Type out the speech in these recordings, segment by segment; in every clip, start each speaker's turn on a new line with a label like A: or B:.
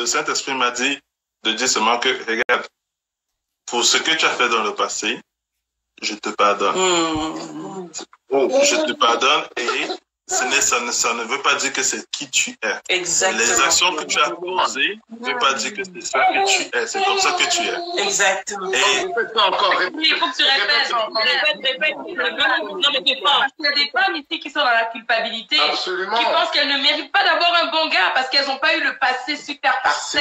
A: le Saint-Esprit m'a dit de dire seulement que, regarde, pour ce que tu as fait dans le passé, je te pardonne.
B: Hmm.
A: Je te pardonne et ce n'est, ça, ne, ça ne veut pas dire que c'est qui tu es.
B: Exactement.
A: Les actions que tu as posées ne veut pas dire que c'est ça que tu es. C'est comme ça que tu es.
B: Exactement.
A: Et
C: Répète encore.
D: Oui, il faut que tu répètes. Répète, répète. Non, mais c'est fort. Il y a des femmes ici qui sont dans la culpabilité,
C: Absolument.
D: qui pensent qu'elles ne méritent pas d'avoir un bon gars parce qu'elles n'ont pas eu le passé super parfait.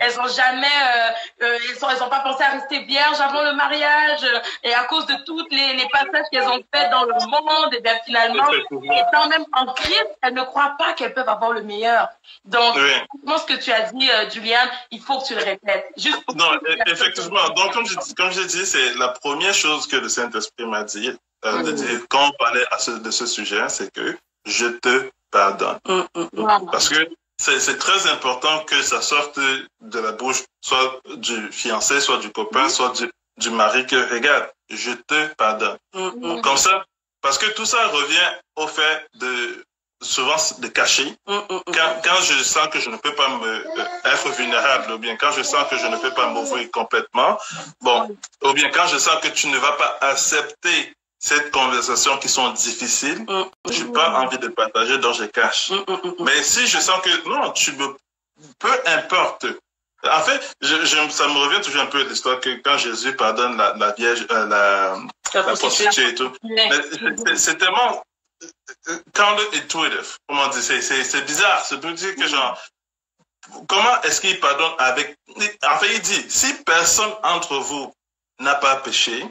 D: Elles n'ont jamais, euh, euh, elles n'ont pas pensé à rester vierges avant le mariage. euh, Et à cause de toutes les, les passages qu'elles ont faits dans le monde, et bien finalement, étant même en Christ, elles ne croient pas qu'elles peuvent avoir le meilleur. Donc,
A: Oui.
D: ce que tu as dit, euh, Juliane, il faut que tu le répètes? Juste pour
A: Non, effectivement. Donc, comme je, comme j'ai dit, c'est la première chose que le Saint-Esprit m'a dit, euh, de dire, quand on parlait à ce- de ce sujet, c'est que je te pardonne.
B: Hmm.
D: Voilà.
A: Parce que c'est c'est très important que ça sorte de la bouche, soit du fiancé, soit du copain, soit du, du mari, que regarde, je te pardonne.
B: Hmm, hmm.
A: Comme ça, parce que tout ça revient au fait de souvent de cacher.
B: Hmm, hmm, hmm.
A: Quand, quand je sens que je ne peux pas me euh, être vulnérable, ou bien quand je sens que je ne peux pas m'ouvrir complètement, bon, ou bien quand je sens que tu ne vas pas accepter cette conversation qui sont difficiles,
B: Hmm,
A: je n'ai pas envie de partager, donc je cache.
B: hmm.
A: Mais si je sens que non, tu me, peu importe. En fait, je, je- ça me revient toujours un peu l'histoire que quand Jésus pardonne la, la vierge, euh, la,
B: La
A: la
B: prostituée.
A: et tout. Mais c'est- tellement counterintuitive. Comment on dit C'est c'est- c'est bizarre. C'est pour dire que genre, comment est-ce qu'il pardonne avec. En fait, il dit si personne entre vous n'a pas péché.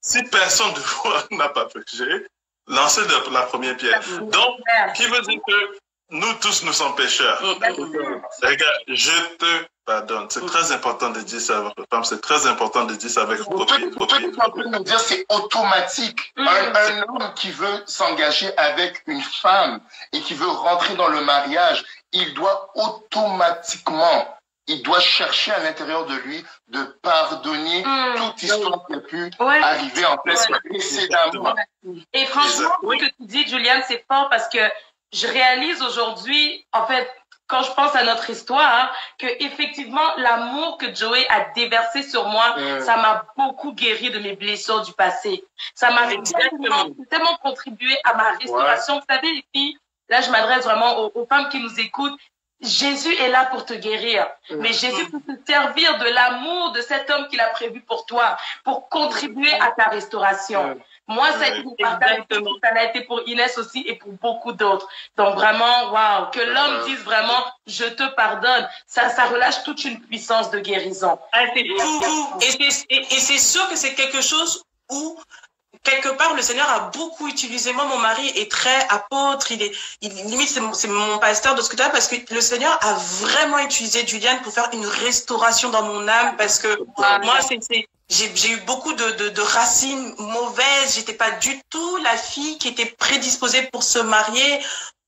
A: Si personne de vous n'a pas péché, lancez la, la première pierre. Donc, qui veut dire que nous tous, nous sommes pécheurs?
B: Hmm.
A: Regarde, je te pardonne. C'est très important de dire ça avec votre femme. C'est très important de dire ça avec
C: en train de nous dire c'est automatique.
D: Mm.
C: Un, un homme qui veut s'engager avec une femme et qui veut rentrer dans le mariage, il doit automatiquement, il doit chercher à l'intérieur de lui de pardonner
D: Mm.
C: toute histoire qui a pu
D: Ouais.
C: arriver en fait
D: Ouais.
C: précédemment.
D: Et franchement, ce que tu dis, Juliane, c'est fort parce que je réalise aujourd'hui, en fait, quand je pense à notre histoire, hein, que effectivement l'amour que Joey a déversé sur moi,
C: Mm.
D: ça m'a beaucoup guéri de mes blessures du passé. Ça m'a tellement, tellement contribué à ma restauration. Vous savez, les filles, là, je m'adresse vraiment aux, aux femmes qui nous écoutent. Jésus est là pour te guérir. Mais Jésus peut se servir de l'amour de cet homme qu'il a prévu pour toi, pour contribuer à ta restauration. Moi, ça a été partage,
B: Exactement.
D: ça a été pour Inès aussi et pour beaucoup d'autres. Donc vraiment, waouh, que l'homme dise vraiment, je te pardonne, ça, ça relâche toute une puissance de guérison.
B: Ah, et c'est sûr que c'est quelque chose où quelque part le Seigneur a beaucoup utilisé. Moi, mon mari est très apôtre. Il est, il, limite c'est mon, c'est mon pasteur de ce que tu as parce que le Seigneur a vraiment utilisé Juliane pour faire une restauration dans mon âme parce que moi, c'est, j'ai eu beaucoup de, de, de racines mauvaises. J'étais pas du tout la fille qui était prédisposée pour se marier.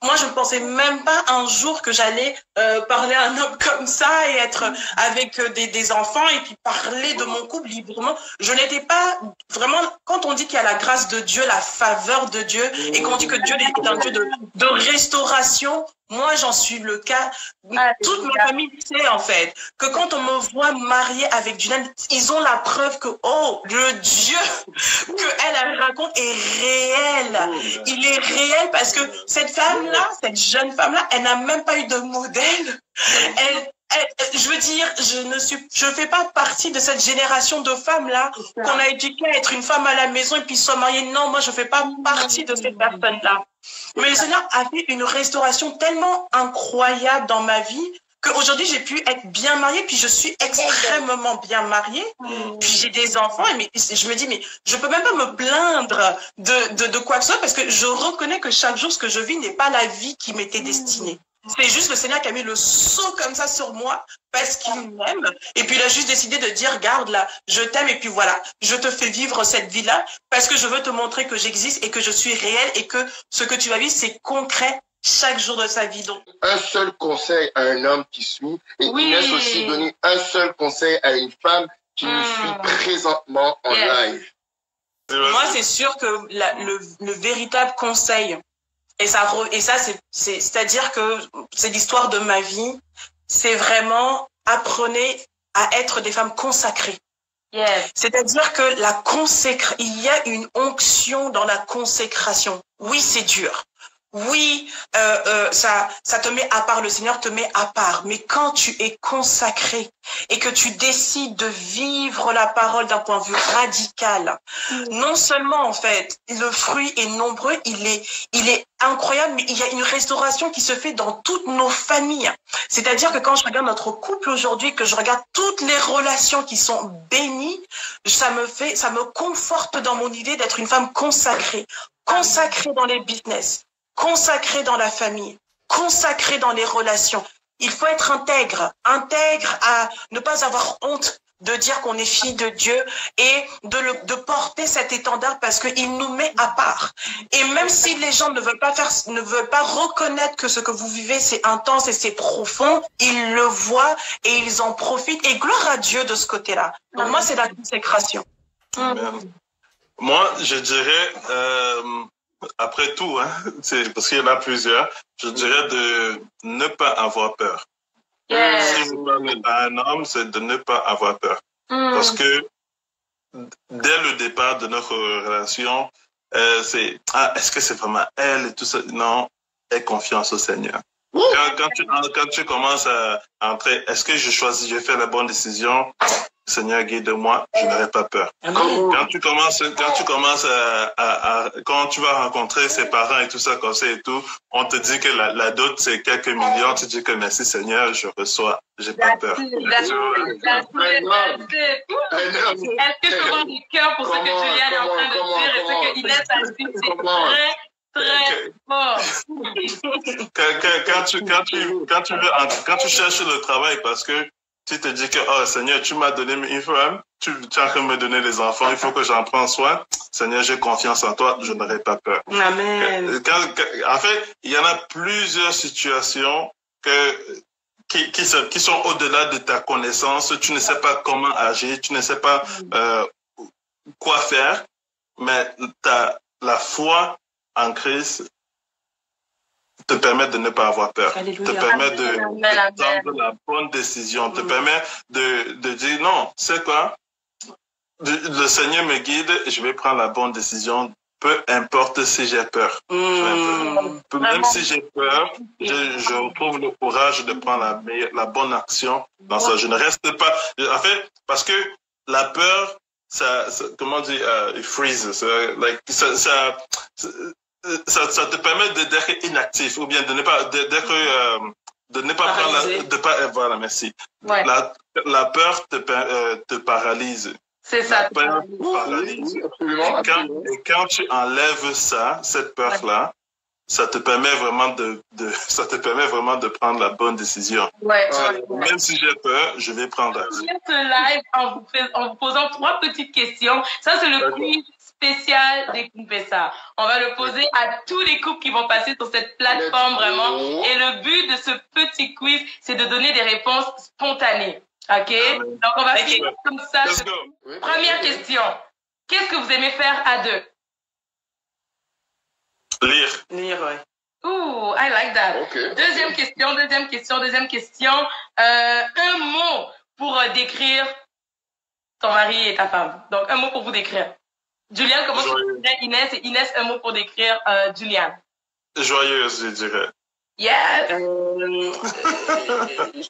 B: Moi, je ne pensais même pas un jour que j'allais euh, parler à un homme comme ça et être avec euh, des, enfants et puis parler de mon couple librement. Je n'étais pas vraiment, quand on dit qu'il y a la grâce de Dieu, la faveur de Dieu, et qu'on dit que Dieu est un Dieu de restauration, moi j'en suis le cas. Toute ma famille sait en fait que quand on me voit mariée avec Juliane, ils ont la preuve que, oh, le Dieu qu'elle elle raconte est réel. Il est réel parce que cette femme-là, cette jeune femme-là, elle n'a même pas eu de modèle. Elle- je veux dire, je ne suis, je fais pas partie de cette génération de femmes là qu'on a éduqué à être une femme à la maison et puis soit mariée. Non, moi je fais pas partie de cette personne là. Mais le Seigneur a fait une restauration tellement incroyable dans ma vie qu'aujourd'hui j'ai pu être bien mariée puis je suis extrêmement bien mariée puis j'ai des enfants et mais je me dis mais je peux même pas me plaindre de, de, de quoi que ce soit parce que je reconnais que chaque jour ce que je vis n'est pas la vie qui m'était destinée. C'est juste le Seigneur qui a mis le saut comme ça sur moi parce qu'il m'aime. Et puis il a juste décidé de dire, garde là, je t'aime et puis voilà, je te fais vivre cette vie-là parce que je veux te montrer que j'existe et que je suis réelle et que ce que tu vas vivre, c'est concret chaque jour de sa vie. Donc,
C: Un seul conseil à un homme qui suit et
D: Oui.
C: Inès aussi donner un seul conseil à une femme qui nous
D: Mm.
C: suit présentement en live.
B: moi, c'est sûr que la- le, le véritable conseil, et ça, et ça, c'est, c'est, c'est-à-dire que c'est l'histoire de ma vie, c'est vraiment apprenez à être des femmes consacrées.
D: Yes.
B: C'est-à-dire que la il y a une onction dans la consécration. Oui, c'est dur. Oui, euh, euh, ça, ça te met à part, le Seigneur te met à part. Mais quand tu es consacré et que tu décides de vivre la parole d'un point de vue radical, non seulement en fait, le fruit est nombreux, il est, il est incroyable, mais il y a une restauration qui se fait dans toutes nos familles. C'est-à-dire que quand je regarde notre couple aujourd'hui, que je regarde toutes les relations qui sont bénies, ça me fait, ça me conforte dans mon idée d'être une femme consacrée, consacrée dans les business, consacré dans la famille, consacré dans les relations. Il faut être intègre, intègre à ne pas avoir honte de dire qu'on est fille de Dieu et de, porter cet étendard parce qu'il nous met à part. Et même si les gens ne veulent pas faire, ne veulent pas reconnaître que ce que vous vivez c'est intense et c'est profond, ils le voient et ils en profitent. Et gloire à Dieu de ce côté-là. Pour moi, c'est la consécration.
A: Moi, je dirais, euh, après tout, hein, parce qu'il y en a plusieurs, je dirais de ne pas avoir peur.
D: Yes.
A: Si je parle à un homme, c'est de ne pas avoir peur.
D: Mm.
A: Parce que dès le départ de notre relation, euh, c'est ah, est-ce que c'est vraiment elle et tout ça? Non, aie confiance au Seigneur. Quand, quand, tu, quand tu commences à entrer, est-ce que je choisis, je fais la bonne décision? Seigneur, guide-moi, je n'aurai pas peur. Quand tu commences, quand tu commences à, à, à- quand tu vas rencontrer ses parents et tout ça, comme ça et tout, on te dit que la, la dot c'est quelques millions, tu dis que merci Seigneur, je reçois, j'ai pas peur.
D: Est-ce que voir du cœur pour ce que Juliane est en train de dire et ce que Inès a dit, c'est
C: comment?
D: très, très fort.
A: Quand, quand, quand tu, quand tu, quand tu veux, quand tu cherches le travail parce que tu te dis que, oh Seigneur, tu m'as donné une femme, tu, tu en train de me donner les enfants, il faut que j'en prenne soin. Seigneur, j'ai confiance en toi, je n'aurai pas peur.
B: Amen.
A: Quand- quand- en fait, il y en a plusieurs situations que, qui, qui, sont- qui sont au-delà de ta connaissance. Tu ne sais pas comment agir, tu ne sais pas euh, quoi faire, mais ta, la foi en Christ te permet de ne pas avoir peur,
B: Alléluia.
A: te permet de, prendre la bonne décision, te
B: Mm.
A: permet de, de dire non, c'est quoi? De- Le Seigneur me guide, je vais prendre la bonne décision, peu importe si j'ai peur.
B: Mm.
A: Même si j'ai peur, je, je retrouve le courage de prendre la, meilleure- la bonne action dans ça. Je ne reste pas. En fait, parce que la peur, ça, ça- comment dire, uh, it freezes. like, ça, ça, ça, ça te permet de- d'être inactif ou bien de ne pas, de- d'être, euh, de ne pas prendre la, de pas, voilà, merci.
D: Ouais,
A: La, la peur te, euh, te paralyse.
D: c'est ça.
A: La peur te paralyse.
C: Oui, absolument.
A: Et quand,
C: absolument.
A: et quand tu enlèves ça, cette peur-là, ça te permet vraiment de, de, ça te permet vraiment de prendre la bonne décision.
D: Ouais.
C: Ouais.
D: ouais.
A: Même si j'ai peur, je vais prendre
D: viens ce live en vous, fais- en vous posant trois petites questions. Ça, c'est le quiz spécial des Kumpesa. On va le poser à tous les couples qui vont passer sur cette plateforme vraiment. Et le but de ce petit quiz, c'est de donner des réponses spontanées. OK?
A: Amen.
D: Donc, on va finir comme ça.
C: Oui,
D: Première
C: oui.
D: question. Qu'est-ce que vous aimez faire à deux?
A: Lire.
B: Lire, ouais.
D: Ouh, I like that.
C: Ok.
D: Deuxième question, deuxième question, deuxième question. Euh, un mot pour euh, décrire ton mari et ta femme. Donc, un mot pour vous décrire. Juliane, comment tu
A: Joyeux.
D: dirais Inès et Inès, un mot pour décrire euh, Juliane.
A: Joyeuse, je dirais.
D: Yes!
B: Euh,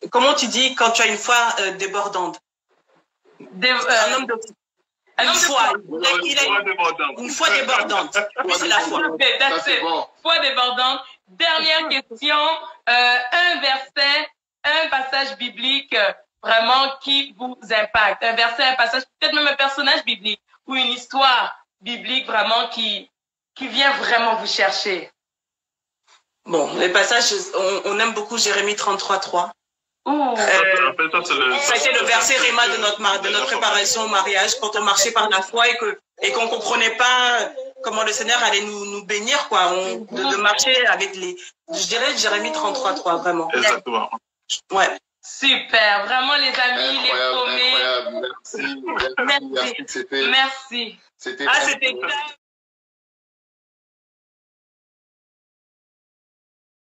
B: comment tu dis quand tu as une foi euh, débordante?
D: Des- euh,
B: Un homme de
D: un
B: une
D: homme de
B: foi. Il a- une-
A: débordante.
B: une foi débordante. Oui, c'est la foi.
C: Ça, bon.
D: Foi débordante. Dernière question. Euh, un verset, un passage biblique vraiment qui vous impacte. Un verset, un passage, peut-être même un personnage biblique ou une histoire biblique vraiment qui, qui vient vraiment vous chercher?
B: Bon, les passages, on, on aime beaucoup Jérémie 33.3.
D: Ouh.
B: Euh,
A: En fait, ça, c'est le,
B: verset Réma de notre, de notre préparation au mariage, quand on marchait par la foi et que et qu'on comprenait pas comment le Seigneur allait nous, nous bénir, quoi. On- de, de marcher avec les, je dirais Jérémie 33.3, vraiment.
A: Exactement.
B: Ouais.
D: Super. Vraiment, les amis, les
C: incroyable. Merci. Merci.
D: Merci.
C: c'était
B: Ah, c'était